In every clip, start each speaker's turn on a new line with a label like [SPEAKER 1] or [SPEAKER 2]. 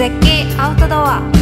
[SPEAKER 1] 絶景アウトドア。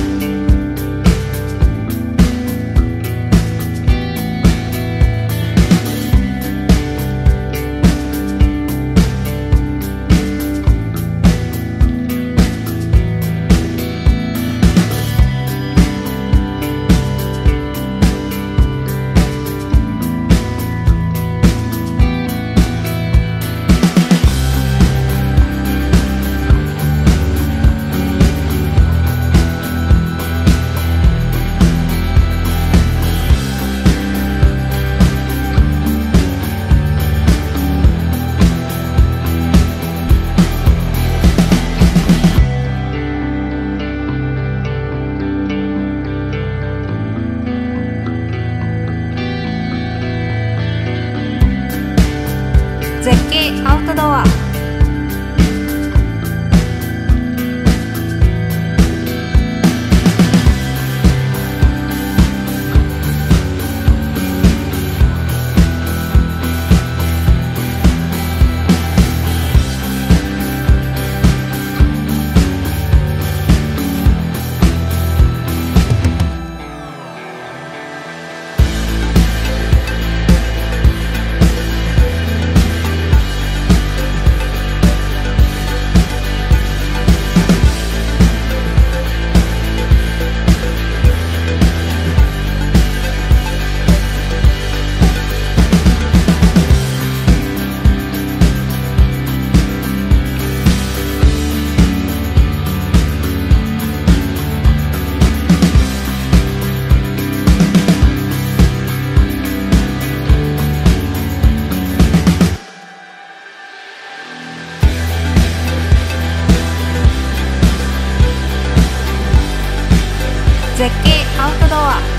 [SPEAKER 1] ドア絶景アウトドア